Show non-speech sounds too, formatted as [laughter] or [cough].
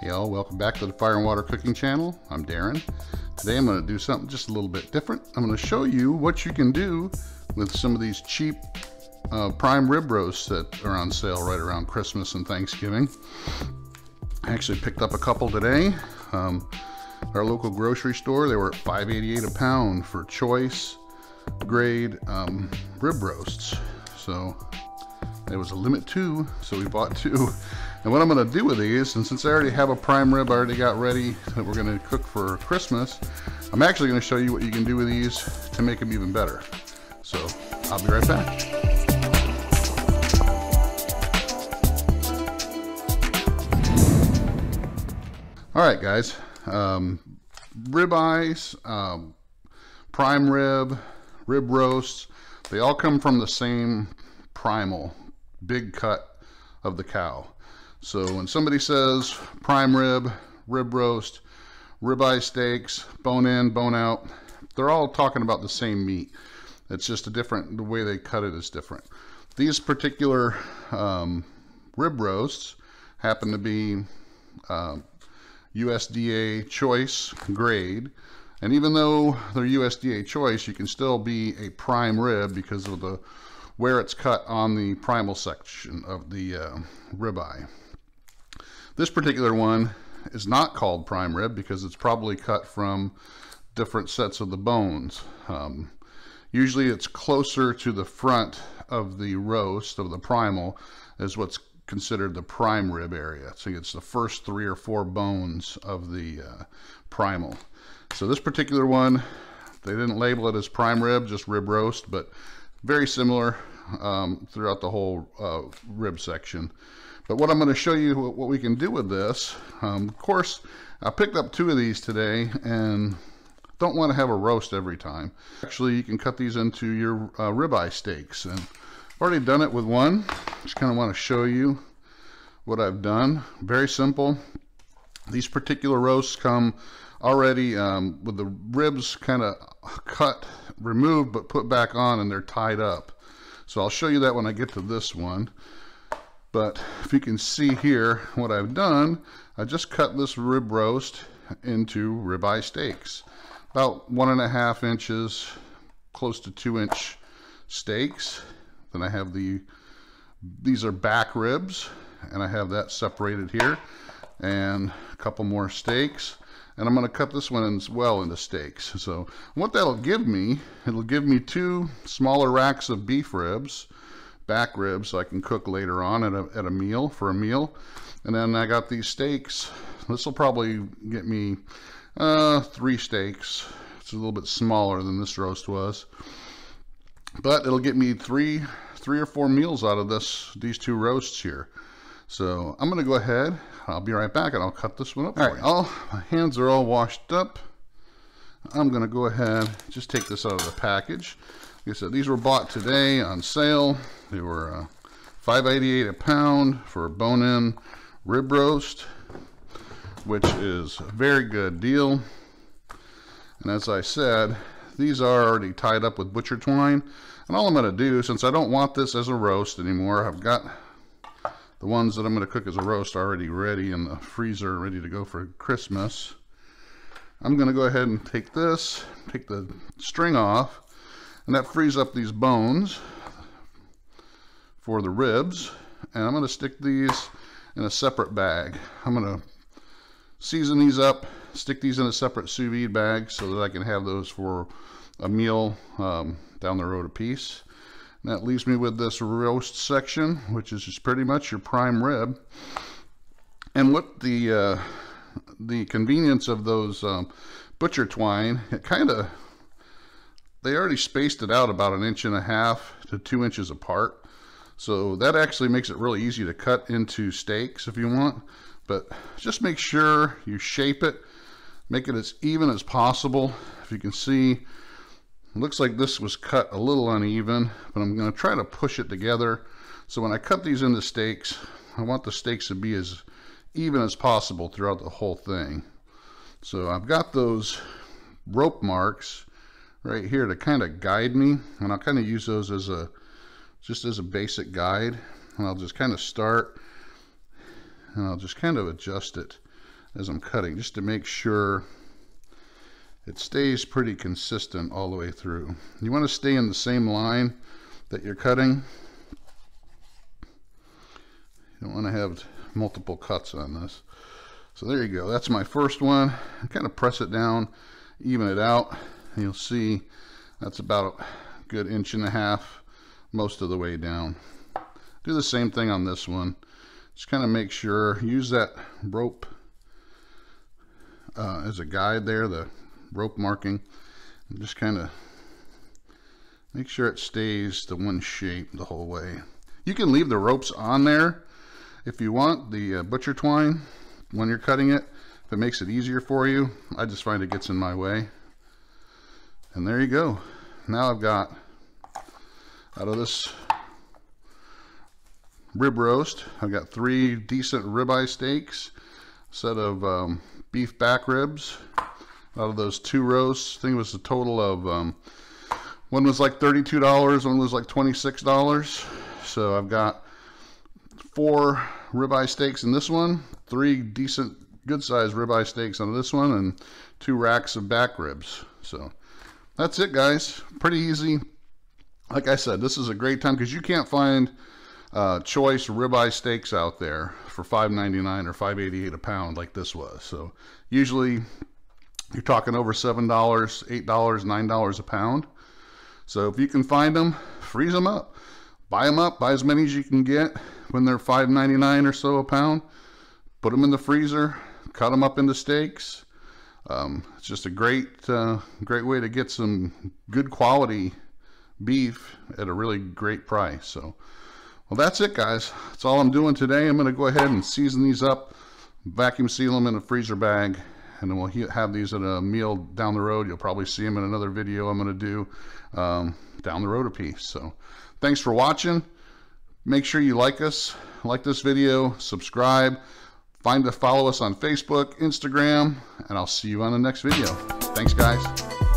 Hey all, welcome back to the Fire and Water Cooking Channel. I'm Darren. Today I'm going to do something just a little bit different. I'm going to show you what you can do with some of these cheap uh, prime rib roasts that are on sale right around Christmas and Thanksgiving. I actually picked up a couple today. Um, our local grocery store, they were at $5.88 a pound for choice grade um, rib roasts. So there was a limit two, so we bought two. [laughs] And what I'm gonna do with these, and since I already have a prime rib I already got ready that we're gonna cook for Christmas, I'm actually gonna show you what you can do with these to make them even better. So I'll be right back. All right, guys. Um, rib eyes, um, prime rib, rib roasts, they all come from the same primal big cut of the cow. So when somebody says prime rib, rib roast, ribeye steaks, bone in, bone out, they're all talking about the same meat. It's just a different, the way they cut it is different. These particular um, rib roasts happen to be uh, USDA choice grade. And even though they're USDA choice, you can still be a prime rib because of the where it's cut on the primal section of the uh, ribeye. This particular one is not called prime rib because it's probably cut from different sets of the bones. Um, usually it's closer to the front of the roast of the primal is what's considered the prime rib area. So it's the first three or four bones of the uh, primal. So this particular one, they didn't label it as prime rib, just rib roast, but very similar um, throughout the whole uh, rib section. But what I'm going to show you what we can do with this, um, of course, I picked up two of these today and don't want to have a roast every time. Actually, you can cut these into your uh, ribeye steaks. And I've already done it with one. Just kind of want to show you what I've done. Very simple. These particular roasts come already um, with the ribs kind of cut, removed, but put back on and they're tied up. So I'll show you that when I get to this one. But if you can see here what I've done, I just cut this rib roast into ribeye steaks. About one and a half inches, close to two inch steaks. Then I have the, these are back ribs, and I have that separated here. And a couple more steaks and I'm going to cut this one as well into steaks. So what that'll give me, it'll give me two smaller racks of beef ribs, back ribs, so I can cook later on at a, at a meal, for a meal. And then I got these steaks. This will probably get me uh, three steaks. It's a little bit smaller than this roast was. But it'll get me three, three or four meals out of this, these two roasts here. So I'm going to go ahead. I'll be right back and I'll cut this one up. All right, all my hands are all washed up. I'm going to go ahead just take this out of the package. Like I said, these were bought today on sale. They were uh, 5.88 a pound for a bone-in rib roast, which is a very good deal. And as I said, these are already tied up with butcher twine. And all I'm going to do, since I don't want this as a roast anymore, I've got the ones that I'm going to cook as a roast already ready in the freezer, ready to go for Christmas. I'm going to go ahead and take this, take the string off, and that frees up these bones for the ribs. And I'm going to stick these in a separate bag. I'm going to season these up, stick these in a separate sous vide bag so that I can have those for a meal um, down the road a piece. And that leaves me with this roast section, which is just pretty much your prime rib. And what the uh, the convenience of those um, butcher twine, it kind of, they already spaced it out about an inch and a half to two inches apart. So that actually makes it really easy to cut into steaks if you want. But just make sure you shape it, make it as even as possible. If you can see, looks like this was cut a little uneven, but I'm going to try to push it together. So when I cut these into steaks, I want the steaks to be as even as possible throughout the whole thing. So I've got those rope marks right here to kind of guide me, and I'll kind of use those as a just as a basic guide. And I'll just kind of start, and I'll just kind of adjust it as I'm cutting, just to make sure it stays pretty consistent all the way through. You want to stay in the same line that you're cutting. You don't want to have multiple cuts on this. So there you go. That's my first one. Kind of press it down, even it out. You'll see that's about a good inch and a half most of the way down. Do the same thing on this one. Just kind of make sure, use that rope uh, as a guide there, the rope marking. And just kind of make sure it stays the one shape the whole way. You can leave the ropes on there if you want, the uh, butcher twine, when you're cutting it, if it makes it easier for you. I just find it gets in my way. And there you go. Now I've got, out of this rib roast, I've got three decent ribeye steaks, a set of um, beef back ribs, out of those two roasts. I think it was a total of, um, one was like $32, one was like $26. So I've got four ribeye steaks in this one, three decent, good sized ribeye steaks on this one, and two racks of back ribs. So that's it, guys. Pretty easy. Like I said, this is a great time because you can't find uh, choice ribeye steaks out there for $5.99 or $5.88 a pound like this was. So usually you're talking over $7, $8, $9 a pound. So if you can find them, freeze them up. Buy them up, buy as many as you can get when they're $5.99 or so a pound. Put them in the freezer, cut them up into steaks. Um, it's just a great, uh, great way to get some good quality beef at a really great price. So, well, that's it, guys. That's all I'm doing today. I'm going to go ahead and season these up, vacuum seal them in a freezer bag, and then we'll have these at a meal down the road. You'll probably see them in another video I'm going to do um, down the road a piece. So, thanks for watching. Make sure you like us, like this video, subscribe, find to follow us on Facebook, Instagram, and I'll see you on the next video. Thanks, guys.